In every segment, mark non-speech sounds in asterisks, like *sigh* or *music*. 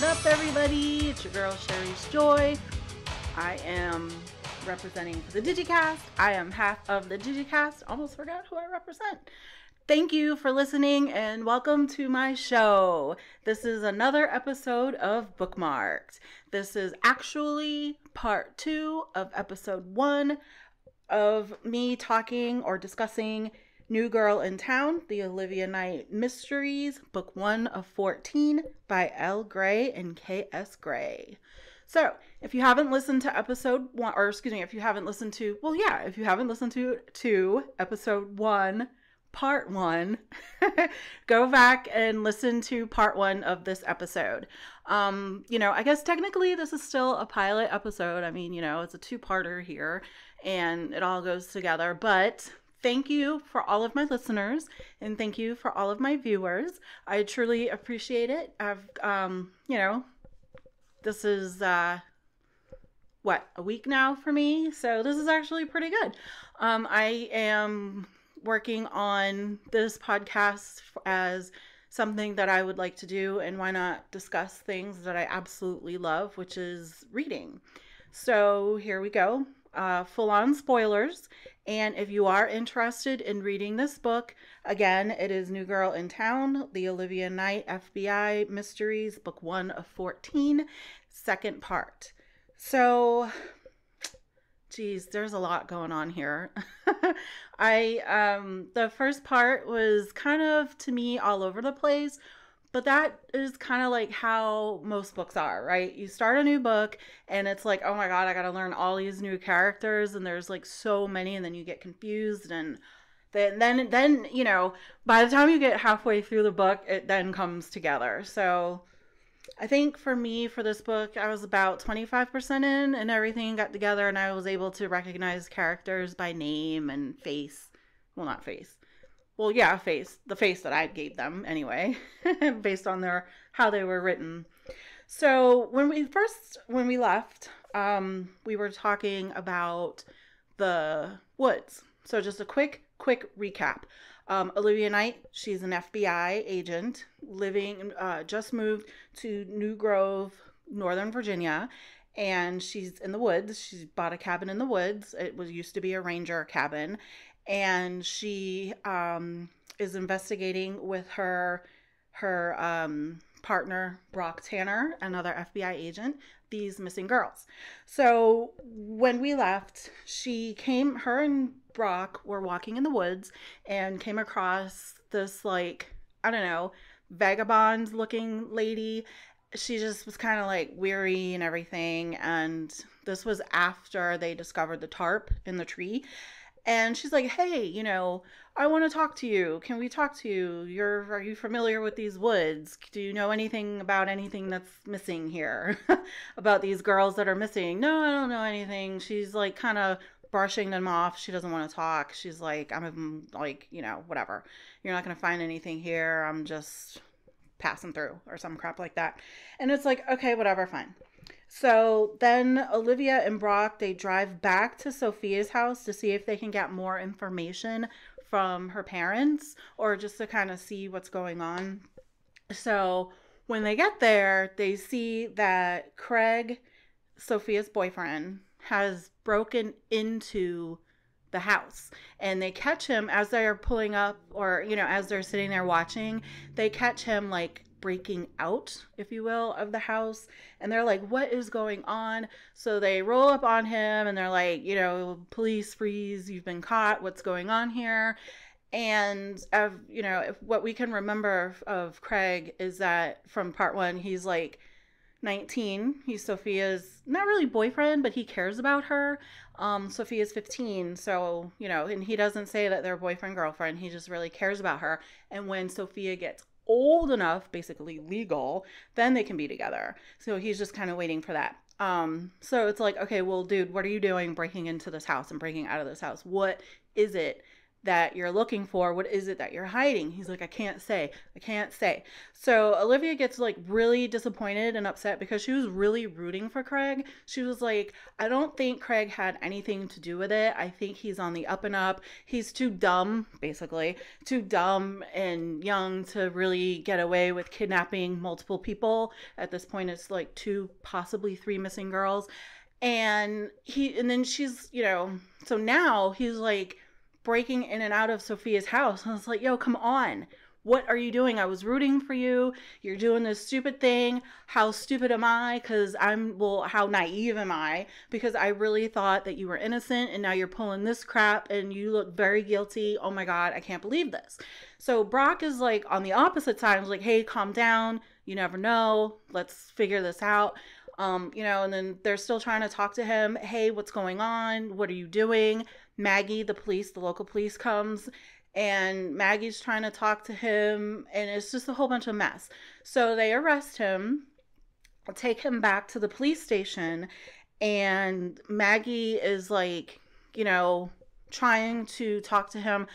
what up, everybody? It's your girl Sherry's Joy. I am representing the DigiKast. I am half of the DigiKast. Almost forgot who I represent. Thank you for listening and welcome to my show. This is another episode of Bookmarked. This is actually part two of episode one of me talking or discussing New Girl in Town, the Olivia Knight Mysteries, book one of 14 by Elle Gray and K.S. Gray. So, if you haven't listened to episode one, or excuse me, if you haven't listened to, well, yeah, if you haven't listened to, to episode one, part one, *laughs* go back and listen to part one of this episode. Um, you know, I guess technically this is still a pilot episode. I mean, you know, it's a two parter here and it all goes together, but thank you for all of my listeners and thank you for all of my viewers. I truly appreciate it. I've, um, you know, this is, uh, what, a week now for me. So this is actually pretty good. Um, I am working on this podcast as something that I would like to do, and why not discuss things that I absolutely love, which is reading. So here we go uh, full on spoilers. And if you are interested in reading this book, again, it is New Girl in Town, the Olivia Knight FBI Mysteries, book one of 14, second part. So, geez, there's a lot going on here. *laughs* I, um, the first part was kind of to me all over the place but that is kind of like how most books are, right? You start a new book and it's like, oh my God, I got to learn all these new characters and there's like so many and then you get confused and then, then, then, you know, by the time you get halfway through the book, it then comes together. So I think for me, for this book, I was about 25% in and everything got together and I was able to recognize characters by name and face. Well, not face well yeah face the face that i gave them anyway *laughs* based on their how they were written. So when we first when we left um we were talking about the woods. So just a quick quick recap. Um, olivia knight she's an fbi agent living uh, just moved to new grove northern virginia and she's in the woods. She's bought a cabin in the woods. It was used to be a ranger cabin and she um, is investigating with her her um, partner Brock Tanner, another FBI agent, these missing girls. So when we left, she came. Her and Brock were walking in the woods and came across this like I don't know vagabond looking lady she just was kind of like weary and everything and this was after they discovered the tarp in the tree and she's like hey you know i want to talk to you. Can we talk to you? You're are you familiar with these woods? Do you know anything about anything that's missing here? *laughs* About these girls that are missing? No i don't know anything. She's like kind of brushing them off. She doesn't want to talk. She's like i'm like you know whatever. You're not going to find anything here. I'm just passing through or some crap like that. And it's like okay whatever fine so then Olivia and Brock they drive back to Sophia's house to see if they can get more information from her parents or just to kind of see what's going on. So when they get there, they see that Craig, Sophia's boyfriend, has broken into the house and they catch him as they're pulling up or you know as they're sitting there watching they catch him like breaking out, if you will, of the house. And they're like, what is going on? So they roll up on him and they're like, you know, police freeze, you've been caught, what's going on here? And, of you know, if, what we can remember of Craig is that from part one, he's like 19. He's Sophia's not really boyfriend, but he cares about her. Um, Sophia's 15, so, you know, and he doesn't say that they're boyfriend, girlfriend. He just really cares about her. And when Sophia gets old enough, basically legal, then they can be together. So he's just kind of waiting for that. Um, so it's like, okay, well, dude, what are you doing breaking into this house and breaking out of this house? What is it that you're looking for? What is it that you're hiding? He's like, I can't say. I can't say. So Olivia gets like really disappointed and upset because she was really rooting for Craig. She was like, I don't think Craig had anything to do with it. I think he's on the up and up. He's too dumb, basically, too dumb and young to really get away with kidnapping multiple people. At this point, it's like two, possibly three missing girls. And he, and then she's, you know, so now he's like, breaking in and out of Sophia's house. And I was like, yo, come on. What are you doing? I was rooting for you. You're doing this stupid thing. How stupid am I? Because I'm, well, how naive am I? Because I really thought that you were innocent and now you're pulling this crap and you look very guilty. Oh my God, I can't believe this. So Brock is like on the opposite side, like, hey, calm down. You never know. Let's figure this out. Um, you know, and then they're still trying to talk to him. Hey, what's going on? What are you doing? Maggie, the police, the local police comes and Maggie's trying to talk to him and it's just a whole bunch of mess. So they arrest him, take him back to the police station and Maggie is like, you know, trying to talk to him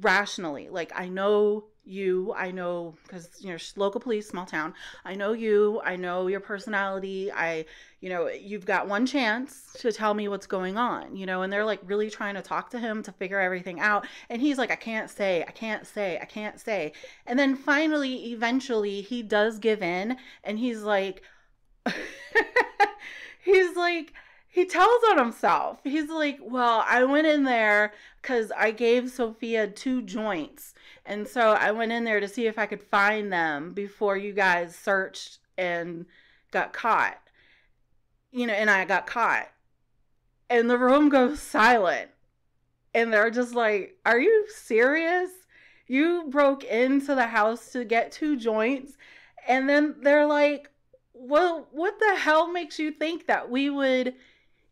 rationally. Like I know you i know because you know local police small town i know you i know your personality i you know you've got one chance to tell me what's going on you know and they're like really trying to talk to him to figure everything out and he's like i can't say i can't say i can't say and then finally eventually he does give in and he's like *laughs* he's like he tells on himself. He's like, Well, I went in there because I gave Sophia two joints and so I went in there to see if I could find them before you guys searched and got caught. You know, and I got caught. And the room goes silent. And they're just like, Are you serious? You broke into the house to get two joints. And then they're like, Well, what the hell makes you think that we would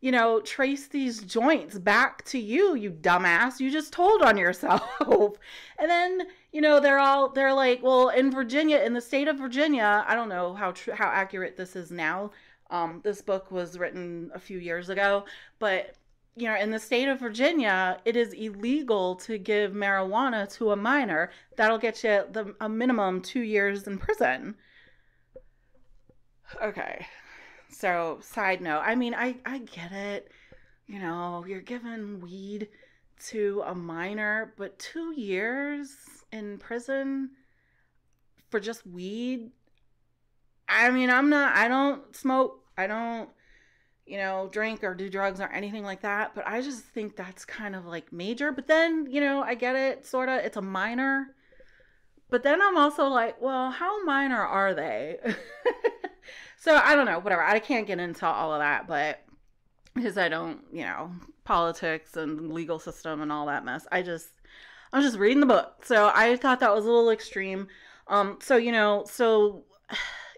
you know, trace these joints back to you, you dumbass. You just told on yourself. *laughs* and then, you know, they're all they're like, well, in Virginia, in the state of Virginia, I don't know how tr- how accurate this is now. Um, this book was written a few years ago, but you know, in the state of Virginia, it is illegal to give marijuana to a minor. That'll get you the a minimum two years in prison. Okay, so, side note, I mean, I I get it. You know, you're giving weed to a minor, but 2 years in prison for just weed? I mean, I'm not I don't smoke. I don't you know, drink or do drugs or anything like that, but I just think that's kind of like major. But then, you know, I get it, sort of, it's a minor. But then I'm also like, well, how minor are they? *laughs* So I don't know, whatever. I can't get into all of that, but because I don't, you know, politics and legal system and all that mess. I just I'm just reading the book. So I thought that was a little extreme. Um so you know, so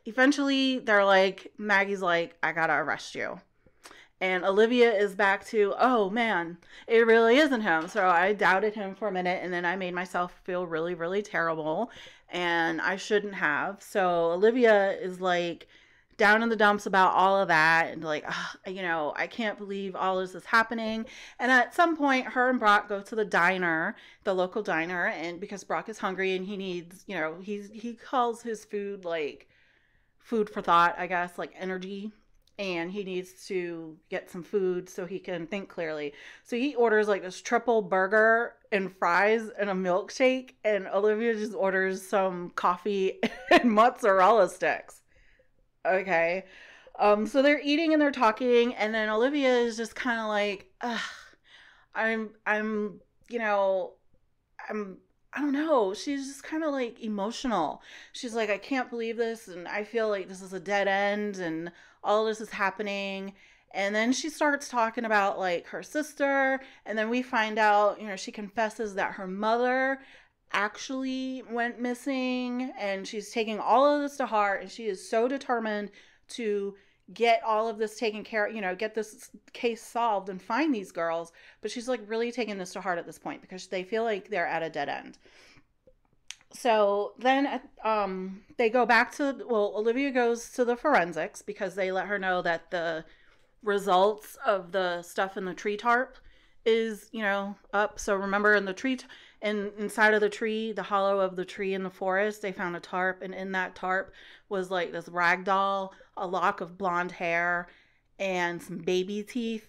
eventually they're like Maggie's like I got to arrest you. And Olivia is back to, oh man, it really isn't him. So I doubted him for a minute and then I made myself feel really, really terrible. And I shouldn't have. So Olivia is like, down in the dumps about all of that and like you know i can't believe all this is happening and at some point her and brock go to the diner the local diner and because brock is hungry and he needs you know he's he calls his food like food for thought i guess like energy and he needs to get some food so he can think clearly. So he orders like this triple burger and fries and a milkshake, and Olivia just orders some coffee *laughs* and mozzarella sticks. Okay. Um, so they're eating and they're talking, and then Olivia is just kind of like, I'm, I'm, you know, I'm, I don't know. She's just kind of like emotional. She's like, I can't believe this, and I feel like this is a dead end, and all this is happening. And then she starts talking about like her sister, and then we find out, you know, she confesses that her mother actually went missing and she's taking all of this to heart and she is so determined to get all of this taken care of, you know, get this case solved and find these girls. But she's like really taking this to heart at this point because they feel like they're at a dead end. So then um, they go back to, well, Olivia goes to the forensics because they let her know that the results of the stuff in the tree tarp is, you know, up. So remember in the tree, in inside of the tree, the hollow of the tree in the forest, they found a tarp, and in that tarp was like this rag doll, a lock of blonde hair, and some baby teeth.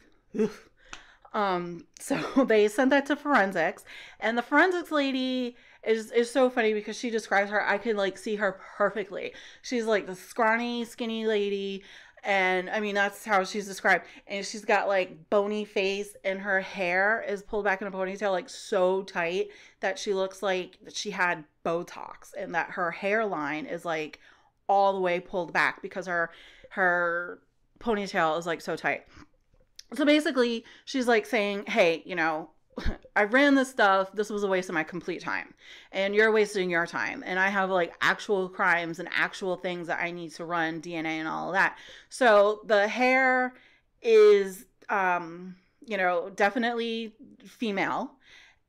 Um, *laughs* so they sent that to forensics, and the forensics lady is is so funny because she describes her. I could like see her perfectly. She's like the scrawny, skinny lady, and I mean that's how she's described. And she's got like bony face, and her hair is pulled back in a ponytail like so tight that she looks like she had Botox, and that her hairline is like all the way pulled back because her her ponytail is like so tight. So basically, she's like saying, "Hey, you know, *laughs* I ran this stuff. This was a waste of my complete time. And you're wasting your time. And I have like actual crimes and actual things that I need to run DNA and all of that. So the hair is, um, you know, definitely female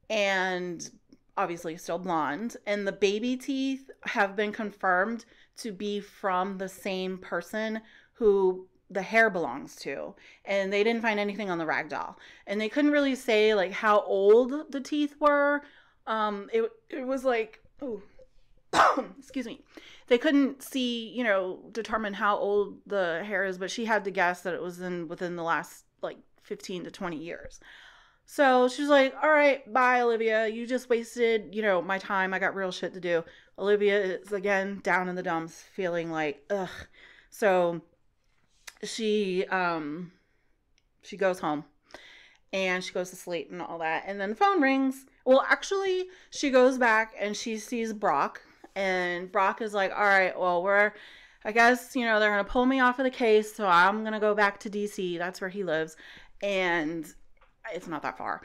and obviously still blonde. And the baby teeth have been confirmed to be from the same person who the hair belongs to and they didn't find anything on the rag doll. And they couldn't really say like how old the teeth were. Um it, it was like oh *coughs* excuse me. They couldn't see you know determine how old the hair is but she had to guess that it was in within the last like 15 to 20 years. So she's like all right bye olivia. You just wasted you know my time. I got real shit to do. Olivia is again down in the dumps feeling like ugh. So she um she goes home and she goes to sleep and all that and then the phone rings. Well actually she goes back and she sees brock and brock is like all right well we're i guess you know they're gonna pull me off of the case so i'm gonna go back to dc that's where he lives and it's not that far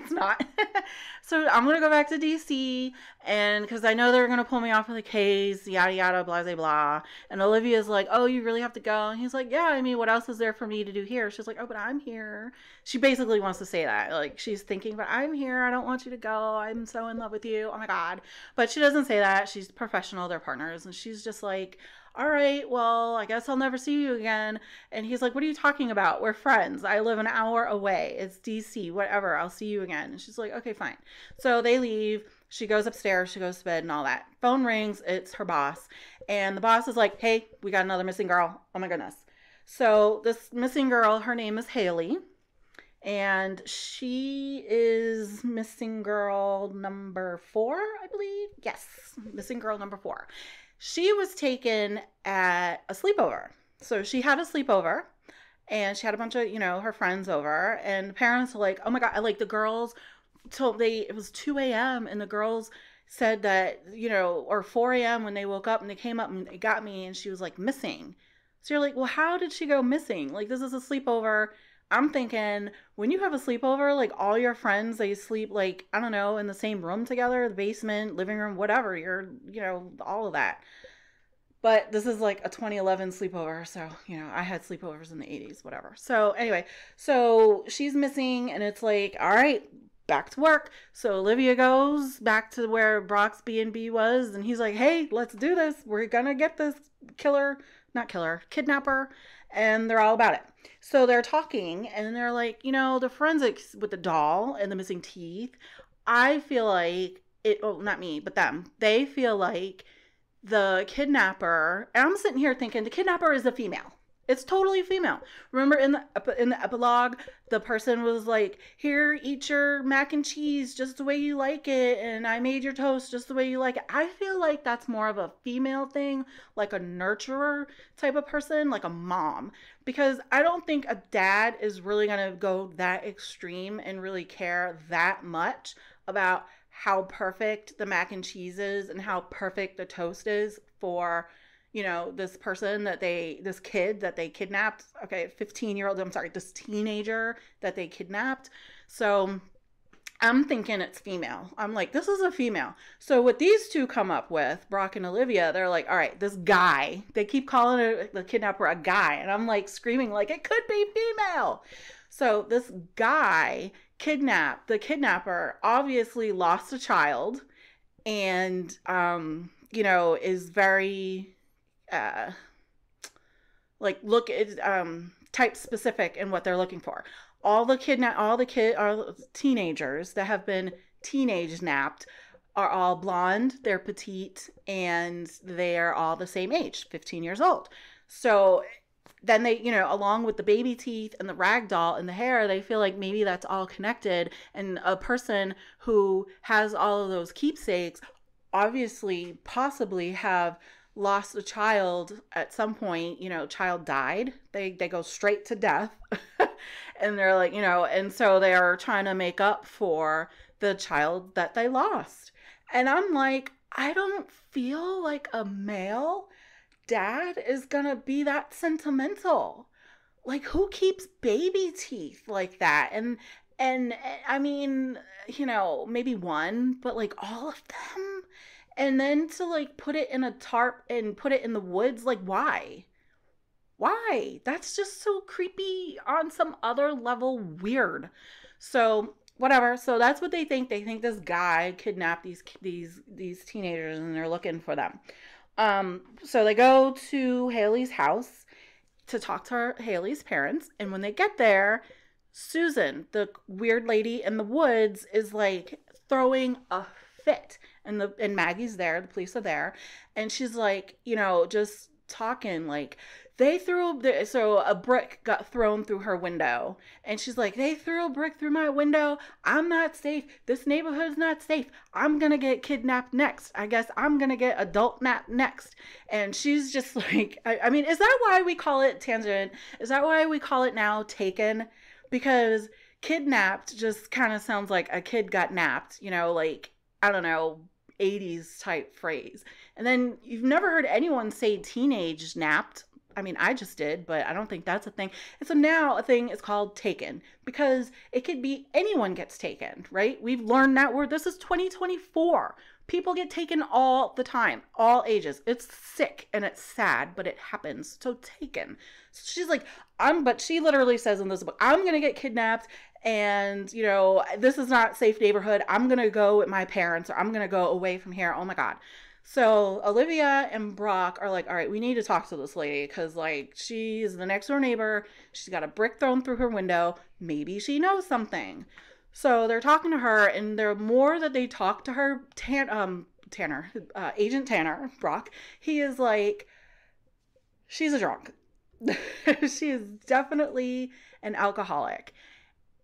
it's not. *laughs* so I'm gonna go back to DC, and because I know they're gonna pull me off of the case, yada yada, blah blah blah. And Olivia's like, "Oh, you really have to go?" And he's like, "Yeah, I mean, what else is there for me to do here?" She's like, "Oh, but I'm here." She basically wants to say that, like she's thinking, "But I'm here. I don't want you to go. I'm so in love with you. Oh my god!" But she doesn't say that. She's professional. They're partners, and she's just like, all right, well, I guess I'll never see you again. And he's like, what are you talking about? We're friends. I live an hour away. It's DC, whatever. I'll see you again. And she's like, okay, fine. So they leave. She goes upstairs. She goes to bed and all that. Phone rings. It's her boss. And the boss is like, hey, we got another missing girl. Oh my goodness. So this missing girl, her name is Haley. And she is missing girl number four, I believe. Yes, missing girl number four she was taken at a sleepover. So she had a sleepover and she had a bunch of, you know, her friends over and the parents were like, oh my God, like the girls told they, it was 2 a.m. and the girls said that, you know, or 4 a.m. when they woke up and they came up and they got me and she was like missing. So you're like, well, how did she go missing? Like, this is a sleepover. I'm thinking when you have a sleepover, like all your friends, they sleep like, I don't know, in the same room together, the basement, living room, whatever. You're, you know, all of that. But this is like a 2011 sleepover. So, you know, I had sleepovers in the 80s, whatever. So, anyway, so she's missing, and it's like, all right, back to work. So Olivia goes back to where Brock's B&B was and he's like, "Hey, let's do this. We're going to get this killer, not killer, kidnapper." And they're all about it. So they're talking and they're like, you know, the forensics with the doll and the missing teeth. I feel like it, oh, not me, but them. They feel like the kidnapper, and I'm sitting here thinking the kidnapper is a female. It's totally female. Remember in the in the epilogue, the person was like, "Here, eat your mac and cheese just the way you like it, and I made your toast just the way you like it." I feel like that's more of a female thing, like a nurturer type of person, like a mom, because I don't think a dad is really going to go that extreme and really care that much about how perfect the mac and cheese is and how perfect the toast is for you know, this person that they, this kid that they kidnapped. Okay, 15 year old, I'm sorry, this teenager that they kidnapped. So I'm thinking it's female. I'm like, this is a female. So what these two come up with, Brock and Olivia, they're like, all right, this guy, they keep calling it, the kidnapper a guy. And I'm like screaming, like, it could be female. So this guy kidnapped, the kidnapper obviously lost a child and, um, you know, is very uh like look at um type specific in what they're looking for. All the kidnap, all the kid, all teenagers that have been teenage napped are all blonde, they're petite, and they're all the same age, 15 years old. So then they, you know, along with the baby teeth and the rag doll and the hair, they feel like maybe that's all connected. And a person who has all of those keepsakes obviously possibly have lost a child at some point, you know, child died. They they go straight to death. *laughs* and they're like, you know, and so they are trying to make up for the child that they lost. And I'm like, I don't feel like a male dad is going to be that sentimental. Like who keeps baby teeth like that? And and I mean, you know, maybe one, but like all of them and then to like put it in a tarp and put it in the woods like why? Why? That's just so creepy on some other level weird. So whatever. So that's what they think. They think this guy kidnapped these these these teenagers and they're looking for them. Um so they go to haley's house to talk to her, haley's parents and when they get there susan the weird lady in the woods is like throwing a fit and the and Maggie's there, the police are there, and she's like, you know, just talking like they threw the, so a brick got thrown through her window and she's like they threw a brick through my window. I'm not safe. This neighborhood's not safe. I'm gonna get kidnapped next. I guess i'm gonna get adult nap next. And she's just *laughs* like I, I mean is that why we call it tangent? Is that why we call it now taken? Because kidnapped just kind of sounds like a kid got napped you know like i don't know 80s type phrase. And then you've never heard anyone say teenage napped. I mean, I just did, but I don't think that's a thing. And so now a thing is called taken because it could be anyone gets taken, right? We've learned that word. This is 2024. People get taken all the time, all ages. It's sick and it's sad, but it happens. So taken. So she's like, I'm, but she literally says in this book, I'm going to get kidnapped and you know this is not safe neighborhood. I'm gonna go with my parents or i'm gonna go away from here. Oh my god. So olivia and brock are like all right we need to talk to this lady because like she's the next door neighbor. She's got a brick thrown through her window. Maybe she knows something. So they're talking to her and the more that they talk to her Tan- um, tanner uh, agent tanner brock he is like she's a drunk. *laughs* She is definitely an alcoholic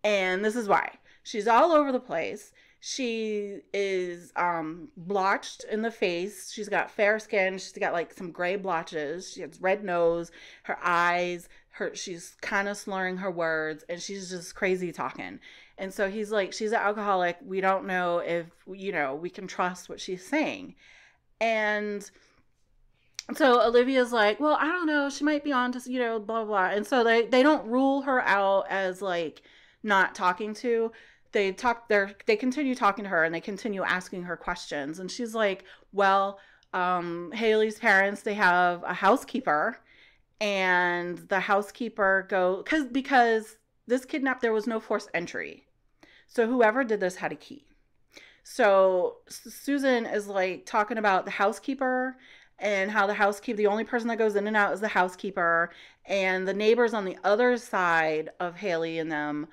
and this is why. She's all over the place. She is um blotched in the face. She's got fair skin. She's got like some gray blotches. She has red nose, her eyes, her she's kind of slurring her words and she's just crazy talking. And so he's like, she's an alcoholic. We don't know if you know, we can trust what she's saying. And so Olivia's like, well, I don't know. She might be on to, you know, blah, blah, blah. And so they, they don't rule her out as like, not talking to they talk they're they continue talking to her and they continue asking her questions. And she's like well um, haley's parents they have a housekeeper and the housekeeper go because because this kidnap there was no forced entry. So whoever did this had a key. So susan is like talking about the housekeeper and how the housekeeper the only person that goes in and out is the housekeeper. And the neighbors on the other side of haley and them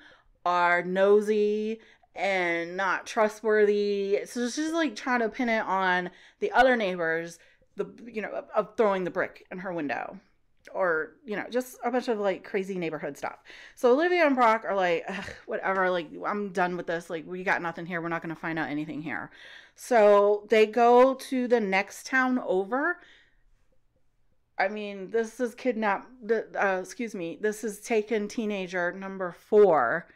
are nosy and not trustworthy. So she's like trying to pin it on the other neighbors, the you know, of throwing the brick in her window. Or, you know, just a bunch of like crazy neighborhood stuff. So Olivia and Brock are like, whatever, like, I'm done with this. Like, we got nothing here. We're not going to find out anything here. So they go to the next town over. I mean, this is kidnap, uh, excuse me, this is taken teenager number four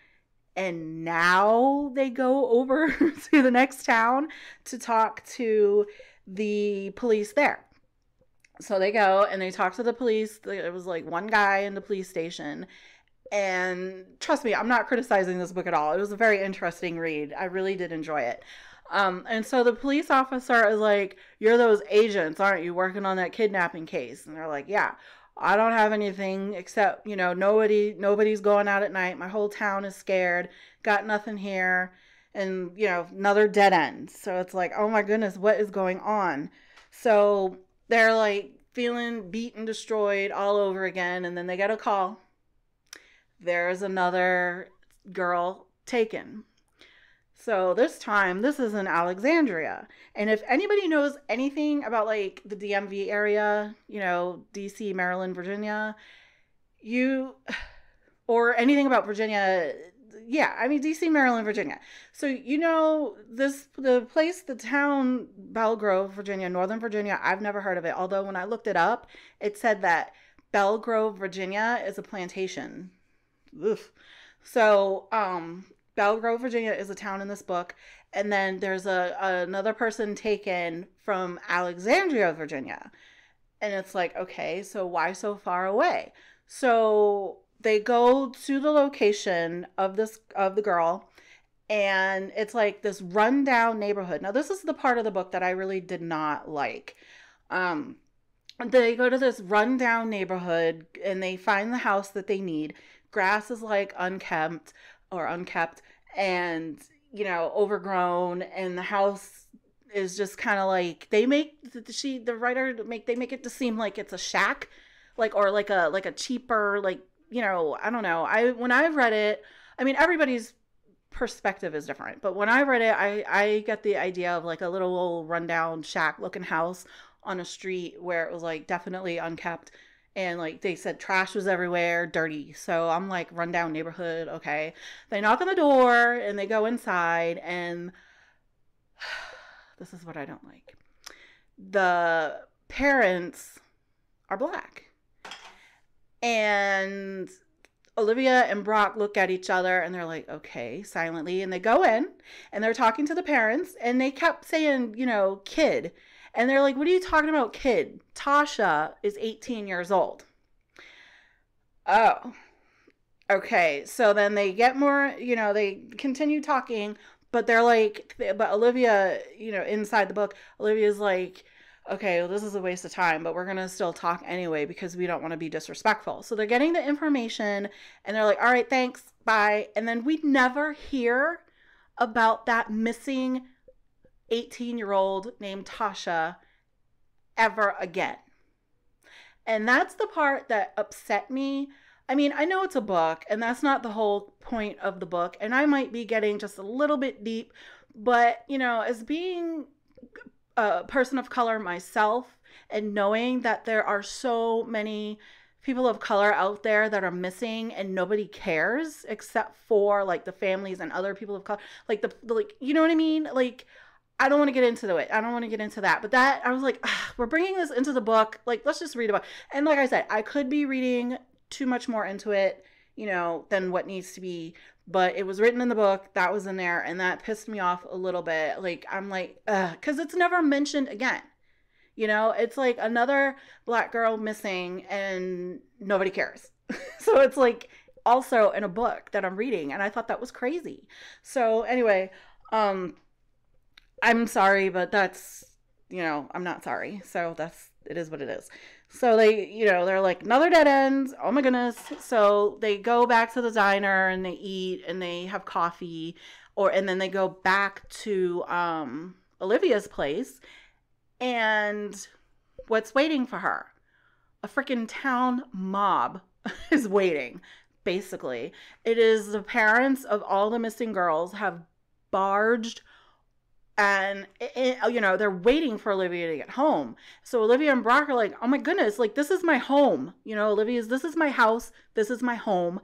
and now they go over *laughs* to the next town to talk to the police there. So they go and they talk to the police. It was like one guy in the police station. And trust me, I'm not criticizing this book at all. It was a very interesting read. I really did enjoy it. Um, and so the police officer is like, You're those agents, aren't you, working on that kidnapping case? And they're like, Yeah. I don't have anything except, you know, nobody nobody's going out at night. My whole town is scared. Got nothing here. And, you know, another dead end. So it's like, oh my goodness, what is going on? So they're like feeling beaten, destroyed all over again. And then they get a call there's another girl taken. So this time, this is in Alexandria. And if anybody knows anything about like the DMV area, you know, DC, Maryland, Virginia, you *sighs* or anything about Virginia, yeah, I mean DC, Maryland, Virginia. So you know this the place, the town Belgrove, Virginia, Northern Virginia. I've never heard of it. Although when I looked it up, it said that Belgrove, Virginia, is a plantation. Oof. So um, Belgrove, Virginia, is a town in this book, and then there's a another person taken from Alexandria, Virginia, and it's like okay, so why so far away? So they go to the location of this of the girl and it's like this rundown neighborhood. Now this is the part of the book that I really did not like. Um they go to this rundown neighborhood and they find the house that they need. Grass is like unkempt or unkept and you know overgrown and the house is just kind of like they make she the writer make they make it to seem like it's a shack like or like a like a cheaper like you know, I don't know. I when I read it, I mean everybody's perspective is different, but when I read it, I I get the idea of like a little rundown shack looking house on a street where it was like definitely unkept and like they said trash was everywhere, dirty. So I'm like rundown neighborhood, okay. They knock on the door and they go inside and *sighs* this is what I don't like. The parents are black. And Olivia and Brock look at each other and they're like, okay, silently. And they go in and they're talking to the parents and they kept saying, you know, kid. And they're like, what are you talking about, kid? Tasha is 18 years old. Oh, okay. So then they get more, you know, they continue talking, but they're like, but Olivia, you know, inside the book, Olivia's like, okay, well, this is a waste of time, but we're going to still talk anyway because we don't want to be disrespectful. So they're getting the information and they're like, all right, thanks, bye. And then we never hear about that missing 18 year old named Tasha ever again. And that's the part that upset me. I mean, I know it's a book, and that's not the whole point of the book. And I might be getting just a little bit deep, but, you know, as being a person of color myself and knowing that there are so many people of color out there that are missing and nobody cares except for like the families and other people of color like the, like you know what i mean like i don't want to get into it i don't want to get into that but that i was like we're bringing this into the book like let's just read about and like i said i could be reading too much more into it you know than what needs to be but it was written in the book that was in there and that pissed me off a little bit like i'm like because it's never mentioned again. You know it's like another black girl missing and nobody cares. *laughs* So it's like also in a book that i'm reading and i thought that was crazy. So anyway um i'm sorry but that's you know i'm not sorry so that's it is what it is so they, you know, they're like, another dead end. Oh my goodness. So they go back to the diner and they eat and they have coffee or and then they go back to um Olivia's place and what's waiting for her? A freaking town mob *laughs* is waiting, basically. It is the parents of all the missing girls have barged and it, you know they're waiting for olivia to get home. So olivia and brock are like oh my goodness like this is my home. You know olivia's this is my house. This is my home.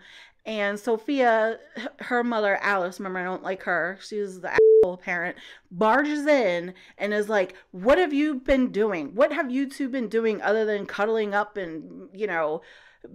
And sophia her mother alice remember i don't like her. She's the asshole parent barges in and is like what have you been doing? What have you two been doing other than cuddling up and you know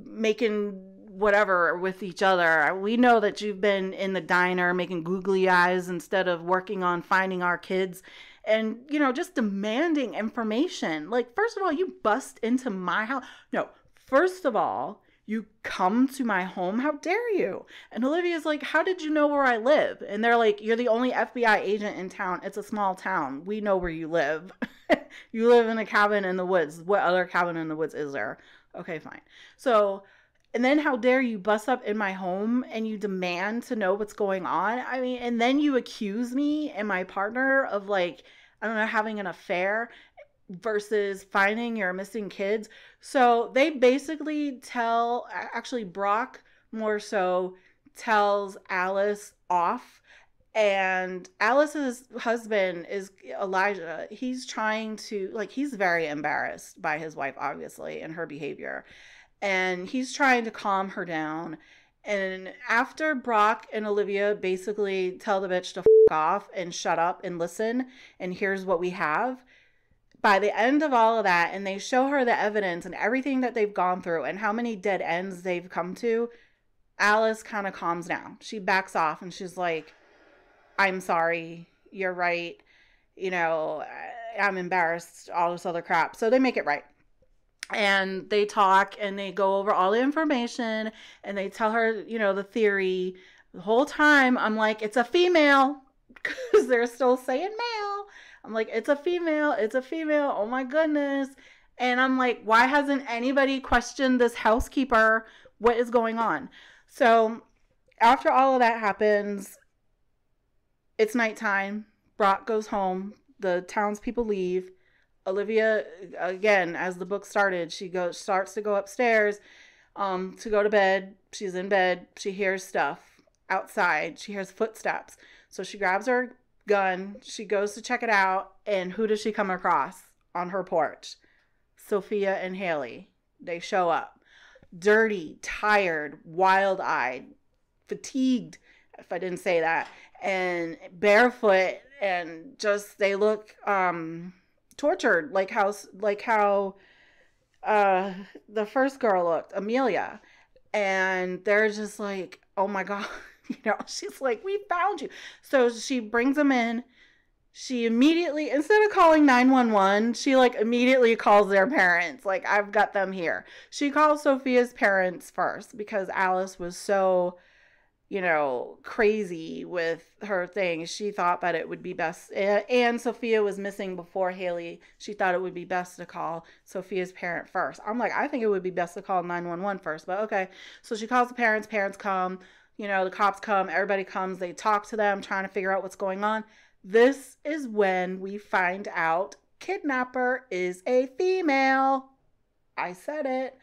making whatever with each other. We know that you've been in the diner making googly eyes instead of working on finding our kids and, you know, just demanding information. Like, first of all, you bust into my house. No, first of all, you come to my home. How dare you? And Olivia's like, How did you know where I live? And they're like, You're the only FBI agent in town. It's a small town. We know where you live. *laughs* you live in a cabin in the woods. What other cabin in the woods is there? Okay, fine. So, and then how dare you bust up in my home and you demand to know what's going on? I mean, and then you accuse me and my partner of like, I don't know, having an affair versus finding your missing kids. So they basically tell, actually, Brock more so tells Alice off. And Alice's husband is Elijah. He's trying to, like, he's very embarrassed by his wife, obviously, and her behavior. And he's trying to calm her down. And after Brock and Olivia basically tell the bitch to f off and shut up and listen, and here's what we have, by the end of all of that, and they show her the evidence and everything that they've gone through and how many dead ends they've come to, Alice kind of calms down. She backs off and she's like, I'm sorry. You're right. You know, I'm embarrassed, all this other crap. So they make it right. And they talk and they go over all the information and they tell her, you know, the theory. The whole time, I'm like, it's a female *laughs* because they're still saying male. I'm like, it's a female, it's a female. Oh my goodness. And I'm like, why hasn't anybody questioned this housekeeper? What is going on? So after all of that happens, it's nighttime. Brock goes home. The townspeople leave. Olivia, again, as the book started, she goes starts to go upstairs um, to go to bed. She's in bed. She hears stuff outside. She hears footsteps. So she grabs her gun. She goes to check it out. And who does she come across on her porch? Sophia and Haley. They show up. Dirty, tired, wild eyed, fatigued, if I didn't say that, and barefoot and just they look um tortured like how like how uh the first girl looked, Amelia. And they're just like, "Oh my god." *laughs* You know, *laughs* she's like, "We found you." So she brings them in. She immediately instead of calling 911, she like immediately calls their parents. Like, "I've got them here." She calls Sophia's parents first because Alice was so you know, crazy with her thing. She thought that it would be best, and Sophia was missing before Haley. She thought it would be best to call Sophia's parent first. I'm like, I think it would be best to call 911 first, but okay. So she calls the parents, parents come, you know, the cops come, everybody comes, they talk to them, trying to figure out what's going on. This is when we find out kidnapper is a female. I said it.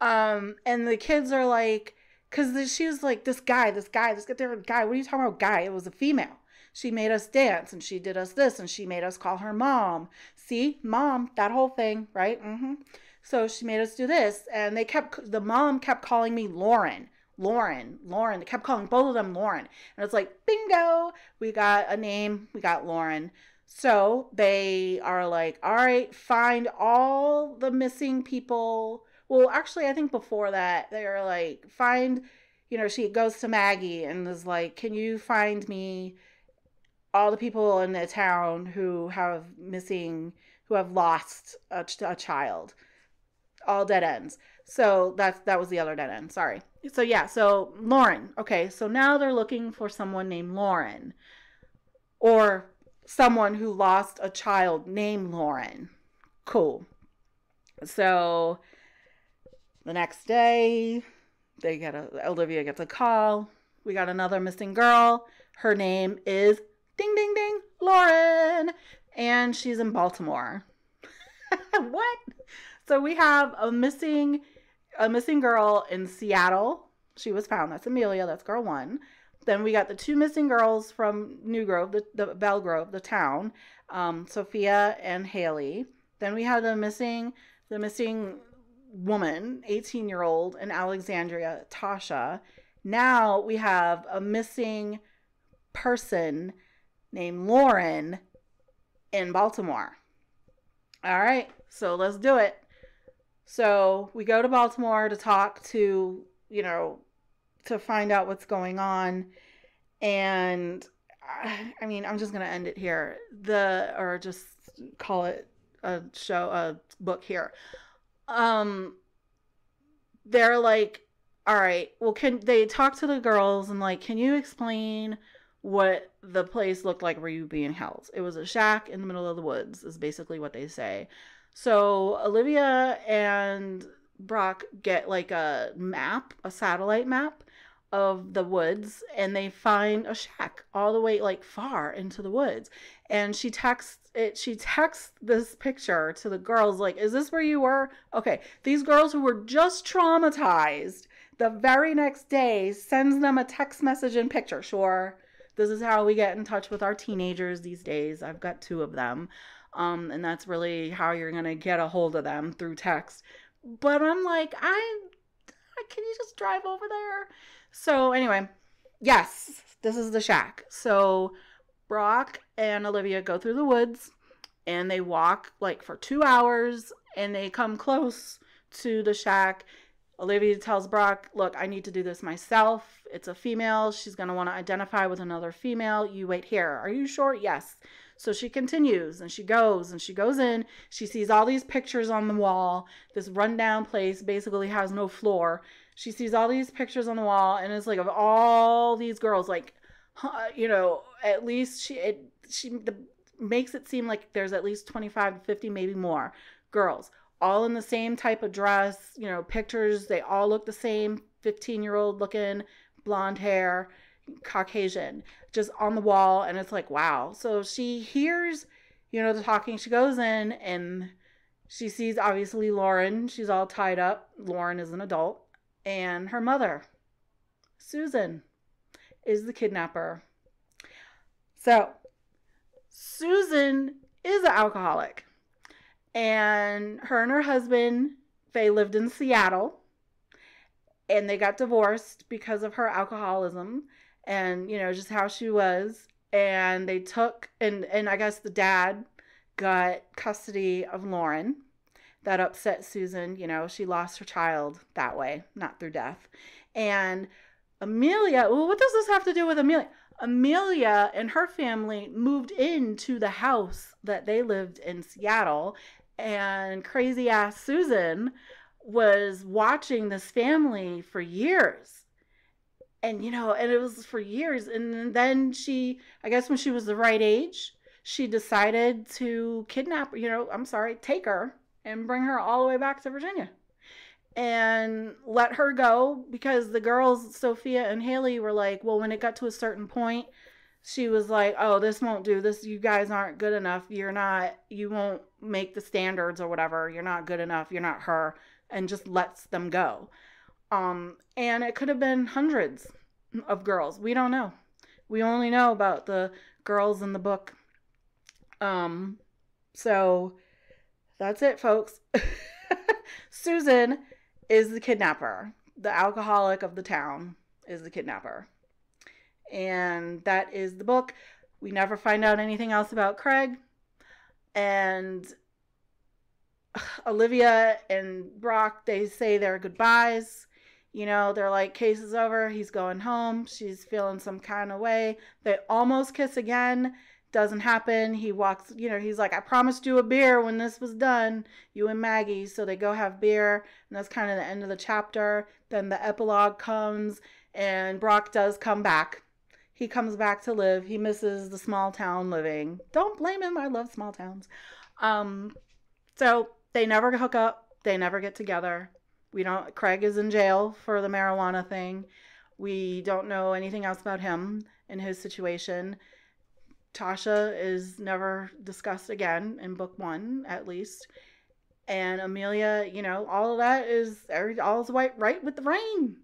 Um, and the kids are like, because she was like, this guy, this guy, this different guy. What are you talking about, guy? It was a female. She made us dance and she did us this and she made us call her mom. See, mom, that whole thing, right? Mm-hmm. So she made us do this. And they kept, the mom kept calling me Lauren. Lauren, Lauren. They kept calling both of them Lauren. And it's like, bingo, we got a name, we got Lauren. So they are like, all right, find all the missing people well, actually, I think before that, they are like, find, you know, she goes to Maggie and is like, can you find me all the people in the town who have missing, who have lost a, a child? All dead ends. So that's that was the other dead end. Sorry. So yeah, so Lauren. Okay, so now they're looking for someone named Lauren, or someone who lost a child named Lauren. Cool. So the next day, they get a Olivia gets a call. We got another missing girl. Her name is ding ding ding Lauren, and she's in Baltimore. *laughs* what? So we have a missing a missing girl in Seattle. She was found. That's Amelia. That's girl one. Then we got the two missing girls from New Grove, the, the Belgrove, the town, um, Sophia and Haley. Then we have the missing the missing woman, 18 year old in Alexandria, Tasha. Now we have a missing person named Lauren in Baltimore. All right, so let's do it. So we go to Baltimore to talk to, you know, to find out what's going on. And uh, I mean, I'm just going to end it here. The, or just call it a show, a book here um they're like all right well can they talk to the girls and like can you explain what the place looked like where you being held it was a shack in the middle of the woods is basically what they say. So olivia and brock get like a map a satellite map of the woods and they find a shack all the way like far into the woods. And she texts it she texts this picture to the girls like is this where you were okay these girls who were just traumatized the very next day sends them a text message and picture. Sure, this is how we get in touch with our teenagers these days. I've got two of them. Um, and that's really how you're going to get a hold of them through text. But I'm like, I, can you just drive over there? So, anyway, yes, this is the shack. So, Brock and Olivia go through the woods and they walk like for two hours and they come close to the shack. Olivia tells Brock, Look, I need to do this myself. It's a female. She's going to want to identify with another female. You wait here. Are you sure? Yes. So she continues and she goes and she goes in. She sees all these pictures on the wall. This rundown place basically has no floor. She sees all these pictures on the wall and it's like of all these girls, like, you know, at least she, it, she, the, makes it seem like there's at least 25 to 50, maybe more girls, all in the same type of dress, you know, pictures, they all look the same 15 year old looking, blonde hair, Caucasian, just on the wall. And it's like, wow. So she hears, you know, the talking. She goes in and she sees obviously Lauren. She's all tied up. Lauren is an adult. And her mother, Susan, is the kidnapper. So Susan is an alcoholic. And her and her husband, they lived in Seattle and they got divorced because of her alcoholism and, you know, just how she was. And they took, and, and I guess the dad got custody of Lauren. That upset Susan. You know, she lost her child that way, not through death. And Amelia, well, what does this have to do with Amelia? Amelia and her family moved into the house that they lived in Seattle, and crazy ass Susan was watching this family for years. And, you know, and it was for years. And then she, I guess when she was the right age, she decided to kidnap, you know, I'm sorry, take her and bring her all the way back to Virginia and let her go because the girls, Sophia and Haley, were like, well, when it got to a certain point, she was like, oh, this won't do. This, you guys aren't good enough. You're not, you won't make the standards or whatever. You're not good enough. You're not her. And just lets them go. Um, and it could have been hundreds of girls. We don't know. We only know about the girls in the book. Um, so that's it, folks. *laughs* Susan is the kidnapper. The alcoholic of the town is the kidnapper. And that is the book. We never find out anything else about Craig. And *sighs* Olivia and Brock, they say their goodbyes. You know, they're like, case is over. He's going home. She's feeling some kind of way. They almost kiss again doesn't happen. He walks, you know, he's like, I promised you a beer when this was done, you and Maggie. So they go have beer, and that's kind of the end of the chapter. Then the epilogue comes, and Brock does come back. He comes back to live. He misses the small town living. Don't blame him. I love small towns. Um, so they never hook up. They never get together. We don't. Craig is in jail for the marijuana thing. We don't know anything else about him and his situation. Tasha is never discussed again in book one, at least. And Amelia, you know, all of that is all is white right with the rain.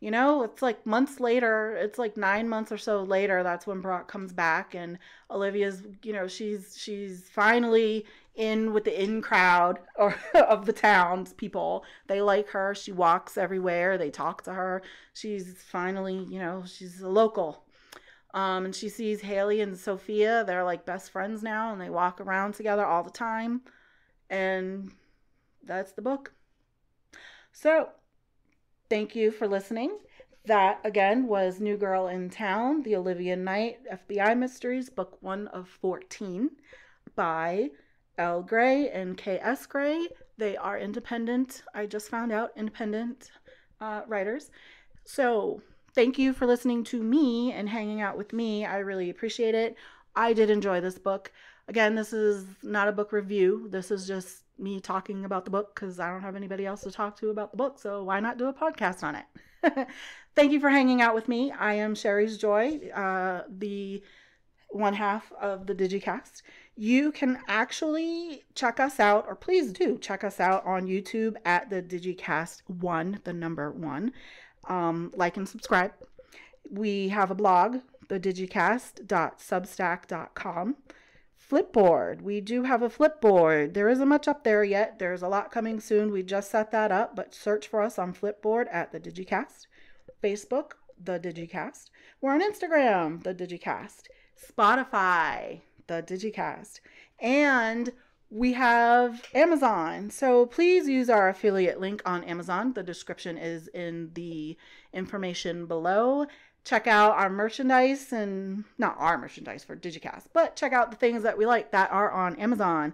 You know, it's like months later, it's like nine months or so later, that's when Brock comes back and Olivia's, you know, she's she's finally in with the in crowd *laughs* or of the towns people. They like her. She walks everywhere. They talk to her. She's finally, you know, she's a local um, and she sees Haley and Sophia. They're like best friends now, and they walk around together all the time. And that's the book. So, thank you for listening. That again was New Girl in Town, the Olivia Knight FBI Mysteries, book one of 14 by Elle Gray and K.S. Gray. They are independent, I just found out, independent uh, writers. So, thank you for listening to me and hanging out with me. I really appreciate it. I did enjoy this book. Again, this is not a book review. This is just me talking about the book because I don't have anybody else to talk to about the book. So why not do a podcast on it? *laughs* Thank you for hanging out with me. I am Sherry's Joy, uh, the one half of the DigiKast. You can actually check us out, or please do check us out on YouTube at the DigiKast one, the number one. Um, like and subscribe. We have a blog, thedigikast.substack.com. Flipboard. We do have a Flipboard. There isn't much up there yet. There's a lot coming soon. We just set that up, but search for us on Flipboard at the DigiKast. Facebook, the DigiKast. We're on Instagram, the DigiKast. Spotify, the DigiKast. And we have Amazon. So please use our affiliate link on Amazon. The description is in the information below. Check out our merchandise and not our merchandise for DigiKast, but check out the things that we like that are on Amazon.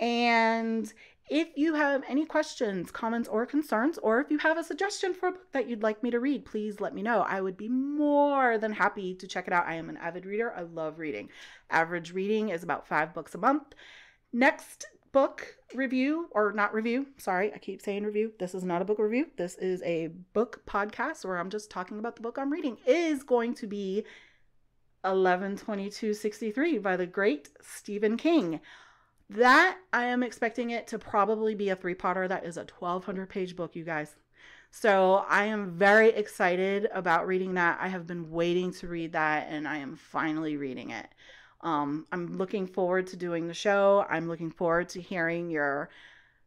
And if you have any questions, comments, or concerns, or if you have a suggestion for a book that you'd like me to read, please let me know. I would be more than happy to check it out. I am an avid reader. I love reading. Average reading is about five books a month. Next book review, or not review, sorry, I keep saying review. This is not a book review. This is a book podcast where I'm just talking about the book I'm reading, is going to be 11/22/63 by the great Stephen King. That I am expecting it to probably be a three potter. That is a 1200 page book, you guys. So I am very excited about reading that. I have been waiting to read that and I am finally reading it. Um, I'm looking forward to doing the show. I'm looking forward to hearing your,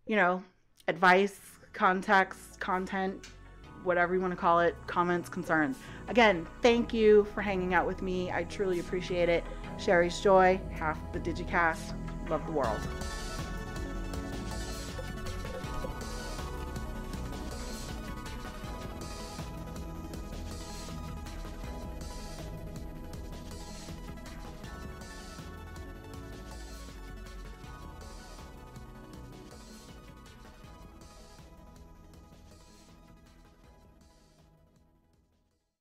you know, advice, context, content, whatever you want to call it, comments, concerns. Again, thank you for hanging out with me. I truly appreciate it. Sherry's Joy, half the DigiKast. Love the world.